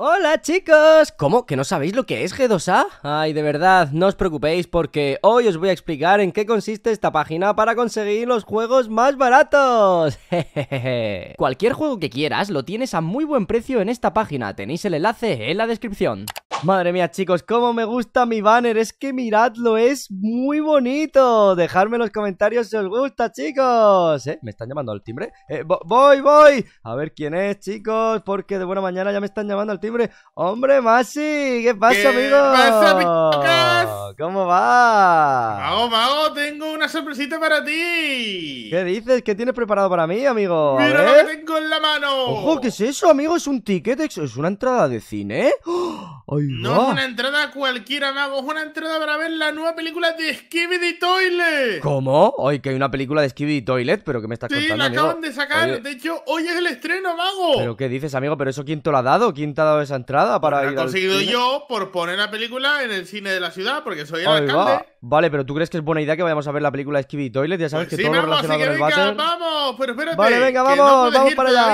Hola chicos, ¿cómo? ¿Que no sabéis lo que es G2A? Ay, de verdad, no os preocupéis porque hoy os voy a explicar en qué consiste esta página para conseguir los juegos más baratos. Jejeje. Cualquier juego que quieras lo tienes a muy buen precio en esta página, tenéis el enlace en la descripción Madre mía chicos, cómo me gusta mi banner, es que miradlo, es muy bonito Dejadme en los comentarios si os gusta chicos ¿Eh? ¿Me están llamando al timbre? Eh, voy, voy A ver quién es chicos, porque de buena mañana ya me están llamando al timbre ¡Hombre, Masi! ¿Qué pasa, amigo? ¿Qué pasa, ¿Cómo va? Mago, mago, tengo una sorpresita para ti. ¿Qué dices? ¿Qué tienes preparado para mí, amigo? Mira lo que tengo en la mano. ¡Ojo! ¿Qué es eso, amigo? ¿Es un ticket? ¿Es una entrada de cine? ¡Ay, no es una entrada cualquiera, mago. Es una entrada para ver la nueva película de Skibidi Toilet. ¿Cómo? Hoy que hay una película de Skibidi Toilet, pero ¿qué me estás contando, Sí, la acaban de sacar. De hecho, hoy es el estreno, mago. ¿Pero qué dices, amigo? ¿Pero eso quién te lo ha dado? ¿Quién te ha dado esa entrada para ir he conseguido yo por poner la película en el cine de la ciudad, porque soy el alcalde. Vale, pero ¿tú crees que es buena idea que vayamos a ver la película de Skibby Toilet? Ya sabes pues que todo lo relacionado con el váter... vamos, pero espérate. Vale, venga, vamos, vamos para allá.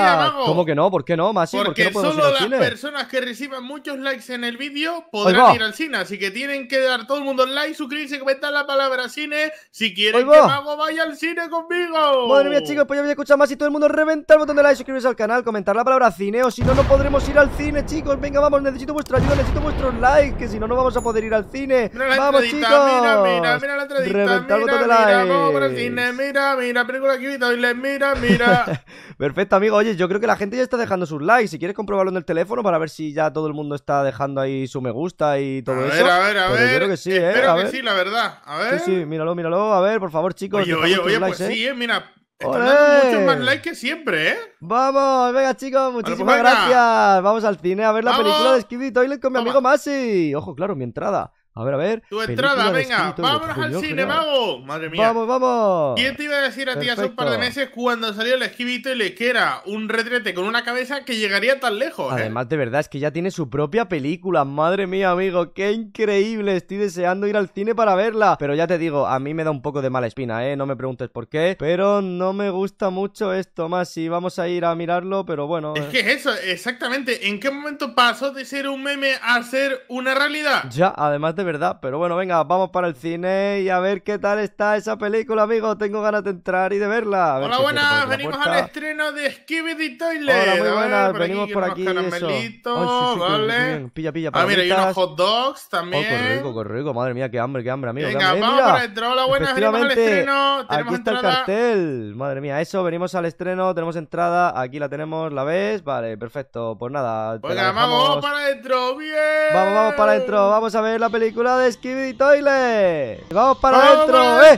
¿Cómo que no? ¿Por qué no, Masi? Porque ¿Por qué no solo las personas que reciban muchos likes en el vídeo podrán ir al cine. Así que tienen que dar todo el mundo like, suscribirse, comentar la palabra cine si quieren que Mago vaya al cine conmigo. Madre mía, chicos, pues ya voy a escuchar más y todo el mundo reventa el botón de like, suscribirse al canal, comentar la palabra cine o si no, no podremos ir al cine, chicos. Venga, vamos, necesito vuestra ayuda, necesito vuestros likes, que si no, no vamos a poder ir al cine. vamos, chicos. Mira, mira, mira la entradita. Reventar mira, el mira, like. vamos para el cine. Mira, mira, película aquí, mira, mira. Perfecto, amigo. Oye, yo creo que la gente ya está dejando sus likes. Si quieres comprobarlo en el teléfono para ver si ya todo el mundo está dejando ahí su me gusta y todo a eso. Ver, a ver, a ver. Yo creo que sí, ¿eh? Espero que sí, la verdad. A ver. Sí, sí, míralo, míralo. A ver, por favor, chicos. Oye, oye, oye, pues ¿eh? sí, eh. Mira, muchos más likes que siempre, ¿eh? Vamos, venga chicos, pues muchísimas gracias. Vamos al cine a ver la película de Skibidi Toilet con mi amigo Masi. Ojo, claro, mi entrada. A ver, a ver. Tu entrada, venga. Vámonos al cine, mago. Madre mía. Vamos, vamos. ¿Quién te iba a decir a ti hace un par de meses cuando salió el esquivito y le que era un retrete con una cabeza que llegaría tan lejos? ¿eh? Además, de verdad, es que ya tiene su propia película. Madre mía, amigo. Qué increíble. Estoy deseando ir al cine para verla. Pero ya te digo, a mí me da un poco de mala espina, ¿eh? No me preguntes por qué. Pero no me gusta mucho esto más. Si vamos a ir a mirarlo, pero bueno. Es que eso, exactamente. ¿En qué momento pasó de ser un meme a ser una realidad? Ya, además de verdad. Pero bueno, venga, vamos para el cine y a ver qué tal está esa película, amigo. Tengo ganas de entrar y de verla. Hola, buenas. Venimos al estreno de Skibidi Toilet. Hola, muy buenas. Venimos por aquí. Eso. vale. Pilla, pilla. Ah, mira, hay unos hot dogs también. Oh, qué rico, qué rico. Madre mía, qué hambre, qué hambre, amigo. Venga, vamos para adentro. Hola, buenas. Venimos al estreno. Tenemos aquí está el cartel. Madre mía, eso. Venimos al estreno. Tenemos entrada. Aquí la tenemos, ¿la ves? Vale, perfecto. Pues nada. Venga, vamos para adentro. Bien. Vamos, vamos para adentro. Vamos a ver la película de Skibidi Toilet. Vamos para adentro, eh.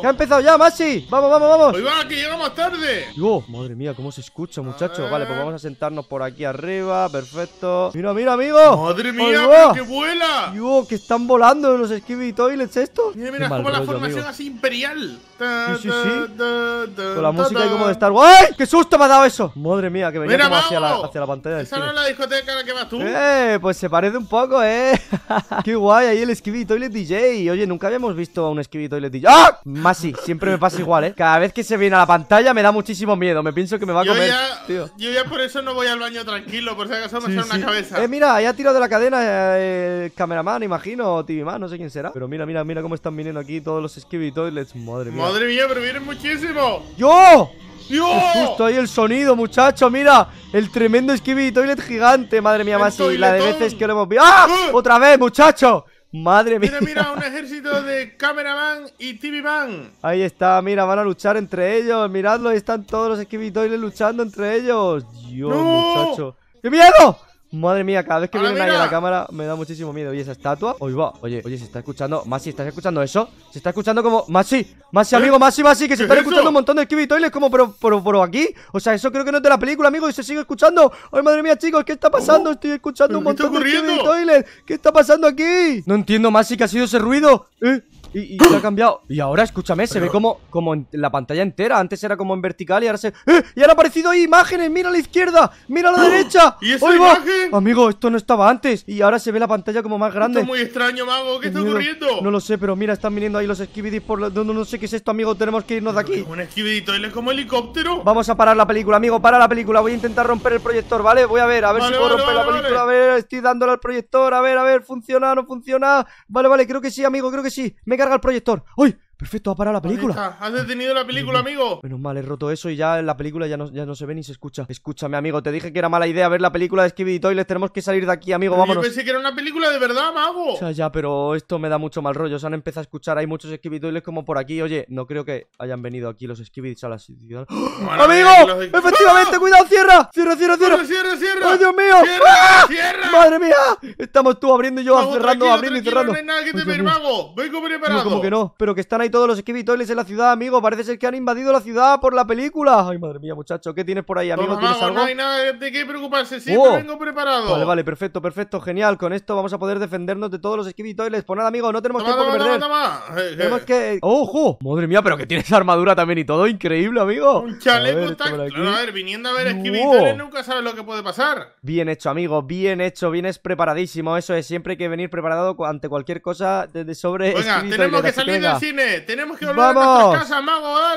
¿Qué ha empezado ya, Masi? Vamos, vamos, vamos. Hoy va, que llegamos tarde. Oh, madre mía, cómo se escucha, muchacho. Vale, pues vamos a sentarnos por aquí arriba. Perfecto. Mira, mira, amigo. Madre mía, que vuela. Yo, que están volando los Skibidi Toilets esto. Mira, mira, es como la formación así imperial. Sí, sí, sí. Con la música ahí como de Star Wars. ¡Ay! ¡Qué susto me ha dado eso! Madre mía, que venía como hacia la, hacia la pantalla del ¿Esa no es la discoteca a la que vas tú? Eh, pues se parece un poco, eh. Qué guay, ahí el Skibidi Toilet DJ. Oye, nunca habíamos visto a un Skibidi Toilet DJ. ¡Ah! Más sí, siempre me pasa igual, ¿eh? Cada vez que se viene a la pantalla me da muchísimo miedo. Me pienso que me va a yo comer, ya, tío. Yo ya por eso no voy al baño tranquilo, por si acaso me sale una cabeza. Eh, mira, ya ha tirado de la cadena eh, cameraman, imagino, o TV Man, no sé quién será. Pero mira, mira, mira cómo están viniendo aquí todos los Skibidi Toilets. Madre mía. Madre mía, pero vienen muchísimo. ¡Yo! ¡Dios! Justo ahí el sonido, muchacho, mira El tremendo Skibidi Toilet gigante Madre mía, más la de veces que lo hemos visto ¡Ah! ¡Uh! ¡Otra vez, muchacho! Madre mía. Mira, mira, un ejército de cameraman y TV Man. Ahí está, mira, van a luchar entre ellos. Miradlo, ahí están todos los Skibidi luchando entre ellos. Dios, muchacho. ¡Qué miedo! Madre mía, cada vez que vienen ahí a la cámara me da muchísimo miedo. ¿Y esa estatua? Oye, va. Oye, oye, se está escuchando. Masi, ¿estás escuchando eso? Se está escuchando como. Masi, Masi, amigo, Masi, Masi, que se están escuchando un montón de Skibidi Toilets como pero, pero, pero aquí. O sea, eso creo que no es de la película, amigo, y se sigue escuchando. Ay, madre mía, chicos, ¿qué está pasando? Estoy escuchando un montón de Skibidi Toilets. ¿Qué está pasando aquí? No entiendo, Masi, ¿qué ha sido ese ruido? ¿Eh? Y, se ha cambiado. Y ahora, escúchame, se ve como, como en la pantalla entera. Antes era como en vertical y ahora se. ¡Eh! ¡Y han aparecido ahí imágenes! ¡Mira a la izquierda! ¡Mira a la derecha! ¿Y esa imagen? Amigo, esto no estaba antes. Y ahora se ve la pantalla como más grande. Esto es muy extraño, mago. ¿Qué está ocurriendo? No lo sé, pero mira, están viniendo ahí los skibidis por No, no, sé qué es esto, amigo. Tenemos que irnos de aquí. ¿Un skibidito? ¿Él es como helicóptero? Vamos a parar la película, amigo. Para la película. Voy a intentar romper el proyector, ¿vale? Voy a ver, a ver si puedo romper la película. A ver, estoy dándole al proyector. A ver, a ver, funciona, no funciona. Vale, vale, creo que sí, amigo, creo que sí. Me carga el proyector. ¡Uy! Perfecto, ha parado la película. Has detenido la película, amigo. Menos mal, he roto eso y ya en la película ya no, ya no se ve ni se escucha. Escúchame, amigo, te dije que era mala idea ver la película de Skibidi Toilet. Tenemos que salir de aquí, amigo, vámonos. Yo pensé que era una película de verdad, mago. O sea, ya, pero esto me da mucho mal rollo. Se han empezado a escuchar, hay muchos Skibidi Toilets como por aquí. Oye, no creo que hayan venido aquí los Skibidi a la ciudad. ¡Amigo! ¡Efectivamente! ¡Cuidado! ¡Cierra! ¡Cierra, cierra, cierra! ¡Cierra, cierra! ¡Ay, Dios mío! ¡Cierra, cierra! ¡Madre mía! Estamos tú abriendo y yo cerrando, abriendo y cerrando. No hay nada que temer, mago. Vengo preparado. como que no, pero que están ahí todos los Skibidi en la ciudad, amigo. Parece ser que han invadido la ciudad por la película. Ay, madre mía, muchacho. ¿Qué tienes por ahí, amigo? ¿Tienes algo? No hay nada de qué preocuparse. Siempre oh. vengo preparado. Vale, vale, perfecto, perfecto. Genial. Con esto vamos a poder defendernos de todos los esquivitoiles. Pues nada, amigo, no tenemos tiempo que perder. tenemos que. ¡Ojo! Madre mía, pero que tienes armadura también y todo. Increíble, amigo. Un chaleco está. Claro, a ver, viniendo a ver esquivitoiles nunca sabes lo que puede pasar. Bien hecho, amigo. Bien hecho. Vienes preparadísimo. Eso es. Siempre hay que venir preparado ante cualquier cosa de sobre. Venga, tenemos que salir del cine. Tenemos que volver a nuestra casa,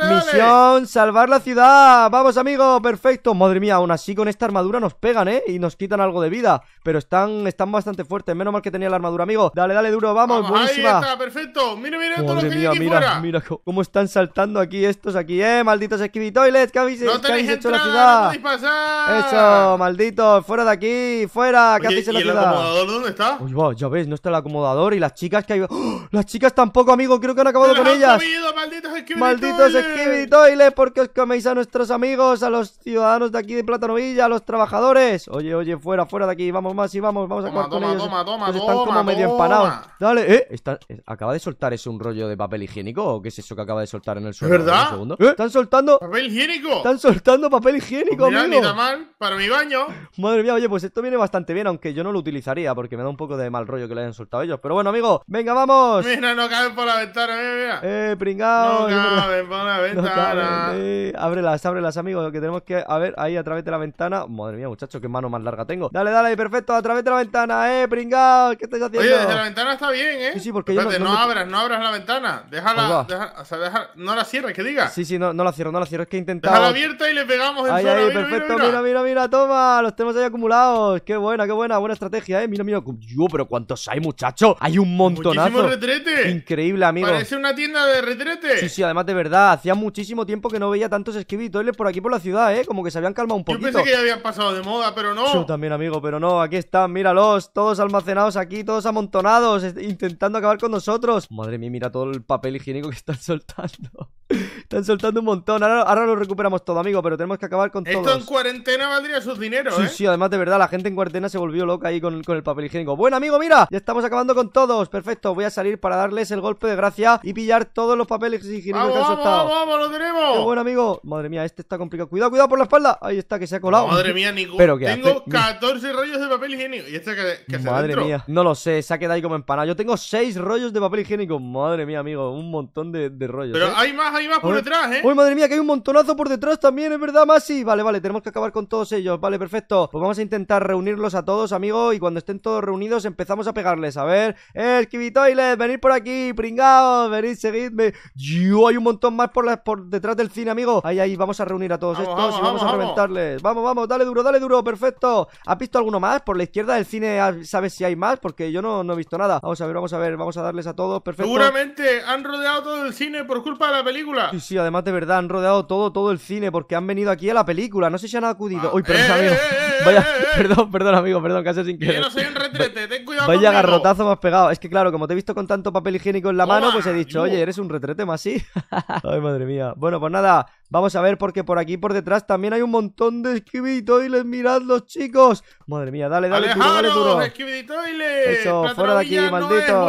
Misión, salvar la ciudad. Vamos, amigo, perfecto. Madre mía, aún así con esta armadura nos pegan, ¿eh? Y nos quitan algo de vida. Pero están, están bastante fuertes. Menos mal que tenía la armadura, amigo. Dale, dale, duro, vamos, buenísima. Ahí está, perfecto. Mira, mira todo lo que mía, mira, Mira cómo están saltando aquí estos aquí, ¿eh? Malditos esquivitoilets. ¿Qué habéis, no ¿qué habéis hecho en la ciudad? No pasar. Eso, malditos. Fuera de aquí, fuera. ¿Qué hacéis en la ¿y ciudad? el acomodador dónde está? Uy, va, ya ves, no está el acomodador. Y las chicas que hay. ¡Oh! Las chicas tampoco, amigo. Creo que han acabado con Comido, malditos Malditos esquivitoiles porque os coméis a nuestros amigos, a los ciudadanos de aquí de Platanovilla, a los trabajadores. Oye, oye, fuera, fuera de aquí, vamos más y vamos, vamos a acabar con ellos. Toma, toma, están como medio empanados. Dale, eh, está, eh, ¿acaba de soltar ese un rollo de papel higiénico o qué es eso que acaba de soltar en el suelo? ¿Verdad? ¿Eh? ¿Están soltando? ¿Papel higiénico? Están soltando papel higiénico, pues mira, Ni mal, para mi baño. Madre mía, oye, pues esto viene bastante bien, aunque yo no lo utilizaría porque me da un poco de mal rollo que le hayan soltado ellos. Pero bueno, amigo, venga, vamos. Mira, no caben por la ventana, mira, mira. Eh, pringao. No caben por la ventana. eh. Ábrelas, ábrelas, amigos, que tenemos que... A ver, ahí a través de la ventana. Madre mía, muchacho, qué mano más larga tengo. Dale, dale, perfecto, a través de la ventana, eh, pringao. ¿Qué estás haciendo? Oye, desde la ventana está bien, eh. Sí, sí, porque yo no, no, abras, no abras la ventana. Déjala, deja, o sea, deja, no la cierres, que diga. Sí, sí, no, no la cierro, no la cierro. Es que he intentado... Déjala abierta y le pegamos el ahí, suelo. Ahí, perfecto, mira, mira, mira, toma. Los tenemos ahí acumulados. Qué buena, qué buena, buena estrategia, eh. Mira, mira. Yo, pero ¿cuántos hay, muchacho? Hay un montonazo. Muchísimo retrete. Increíble, amigo. Parece una tienda de retrete. Sí, sí, además de verdad. Hacía muchísimo tiempo que no veía tantos esquivitoiles por aquí por la ciudad, eh. Como que se habían calmado un poquito. Yo pensé que ya habían pasado de moda, pero no. Yo también, amigo, pero no. Aquí están, míralos. Todos almacenados aquí, todos amontonados, intentando acabar con nosotros. Madre mía, mira todo el papel higiénico que están soltando. Están soltando un montón. Ahora, lo recuperamos todo, amigo, pero tenemos que acabar con todo. Esto en cuarentena valdría sus dineros, sí, ¿eh? Sí, además de verdad, la gente en cuarentena se volvió loca ahí con, el papel higiénico. Bueno, amigo, mira, ya estamos acabando con todos. Perfecto, voy a salir para darles el golpe de gracia y pillar todos los papeles higiénicos que han soltado. ¡Vamos, vamos, lo tenemos! ¡Qué bueno, amigo! Madre mía, este está complicado. Cuidado, cuidado por la espalda. Ahí está, que se ha colado. Madre mía, Nico. Pero Tengo 14 rollos de papel higiénico. ¿Y este que, que Madre mía, no lo sé, se ha quedado ahí como empanado. Yo tengo 6 rollos de papel higiénico. Madre mía, amigo, un montón de, rollos. Pero ¿eh? hay más, hay más por detrás, ¿eh? ¡Uy, madre mía, que hay un montonazo por detrás también! ¿Es verdad, Masi? Vale, vale, tenemos que acabar con todos ellos. Vale, perfecto. Pues vamos a intentar reunirlos a todos, amigo. Y cuando estén todos reunidos, empezamos a pegarles. A ver, ¡eh, Skibitoilet! Venid por aquí, pringaos, venid, seguidme. Yo, hay un montón más por, por detrás del cine, amigo. Ahí, ahí, vamos a reunir a todos estos y vamos, a reventarles. Vamos, vamos, dale duro, dale duro, perfecto. ¿Has visto alguno más? Por la izquierda del cine, ¿sabes si hay más? Porque yo no, no he visto nada. Vamos a ver, vamos a ver, vamos a darles a todos, perfecto. Seguramente han rodeado todo el cine por culpa de la película. Sí, sí, además de verdad, han rodeado todo, todo el cine porque han venido aquí a la película. No sé si han acudido. Uy, perdón, eh, amigo. Eh, eh, Vaya, perdón, perdón, amigo, perdón, casi sin querer. Yo no soy un retrete, ten cuidado Vaya garrotazo me has pegado. Es que claro, como te he visto con tanto papel higiénico en la mano, pues he dicho, oye, eres un retrete más, sí. Ay, madre mía. Bueno, pues nada, Vamos a ver porque por aquí por detrás también hay un montón de Skibidi Miradlos, chicos. Madre mía, dale, dale duro, dale duro. Eso, fuera de aquí, maldito.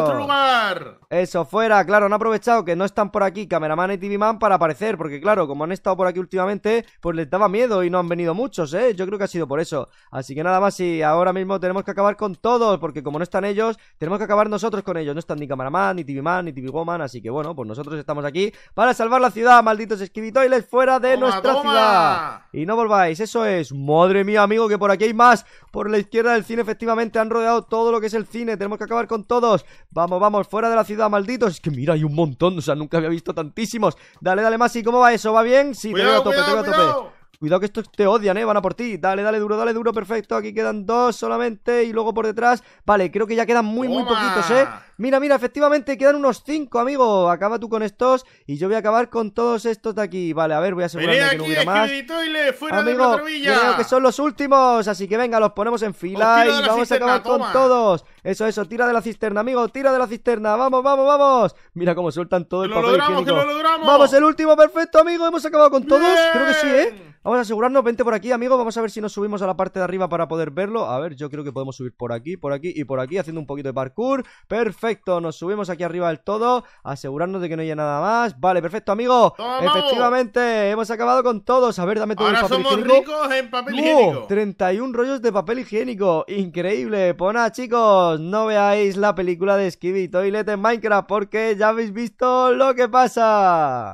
Eso, fuera, claro, han aprovechado que no están por aquí Cameraman y TV Man para aparecer, porque claro, como han estado por aquí últimamente, pues les daba miedo y no han venido muchos, ¿eh? Yo creo que ha sido por eso. Así que nada más, y ahora mismo tenemos que acabar con todos, porque como no están ellos, tenemos que acabar nosotros con ellos. No están ni Cameraman, ni TV Man, ni TV Woman, así que bueno, pues nosotros estamos aquí para salvar la ciudad, malditos esquivitoiles, fuera de nuestra ciudad. Y no volváis, eso es. Madre mía, amigo, que por aquí hay más. Por la izquierda del cine, efectivamente, han rodeado todo lo que es el cine. Tenemos que acabar con todos. Vamos, vamos, fuera de la ciudad, malditos. Es que mira, hay un montón, o sea, nunca había visto tantísimos. Dale, dale, más. ¿Y cómo va eso? ¿Va bien? Sí, te veo a tope, te veo a tope. Cuidado que estos te odian, ¿eh? Van a por ti. Dale, dale duro, dale duro. Perfecto. Aquí quedan dos solamente. Y luego por detrás. Vale, creo que ya quedan muy, muy poquitos, ¿eh? Mira, mira, efectivamente quedan unos cinco, amigo. Acaba tú con estos. Y yo voy a acabar con todos estos de aquí. Vale, a ver, voy a asegurarme que no hubiera más. amigo, creo que son los últimos. Así que venga, los ponemos en fila. Y vamos a acabar con todos. Eso, eso. Tira de la cisterna, amigo. Tira de la cisterna. Vamos, vamos, vamos. Mira cómo sueltan todo el papel logramos, lo logramos. Vamos, el último, perfecto, amigo. Hemos acabado con todos. Creo que sí, ¿eh? Vamos a asegurarnos, vente por aquí, amigo Vamos a ver si nos subimos a la parte de arriba para poder verlo. A ver, yo creo que podemos subir por aquí, por aquí y por aquí Haciendo un poquito de parkour. Perfecto, nos subimos aquí arriba del todo Asegurarnos de que no haya nada más. Vale, perfecto, amigo. Efectivamente, hemos acabado con todos. A ver, dame todo el papel somos higiénico. ricos en papel higiénico. 31 rollos de papel higiénico. Increíble. Pues nada, chicos No veáis la película de Skibby Toilet en Minecraft Porque ya habéis visto lo que pasa